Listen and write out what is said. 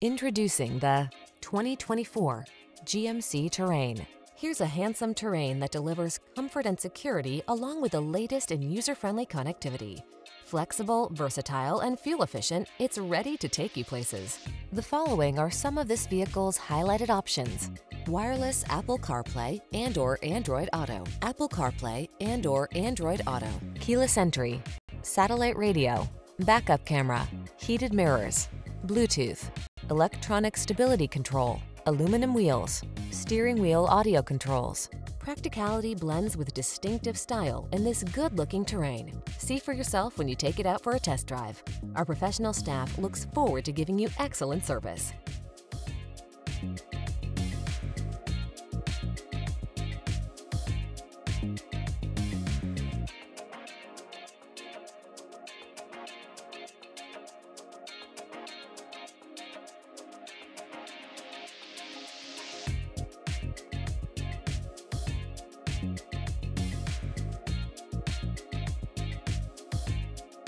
Introducing the 2024 GMC Terrain. Here's a handsome Terrain that delivers comfort and security along with the latest in user-friendly connectivity. Flexible, versatile, and fuel efficient, it's ready to take you places. The following are some of this vehicle's highlighted options. Wireless Apple CarPlay and or Android Auto, Apple CarPlay and or Android Auto, keyless entry, satellite radio, backup camera, heated mirrors, Bluetooth, electronic stability control, aluminum wheels, steering wheel audio controls. Practicality blends with distinctive style in this good-looking terrain. See for yourself when you take it out for a test drive. Our professional staff looks forward to giving you excellent service.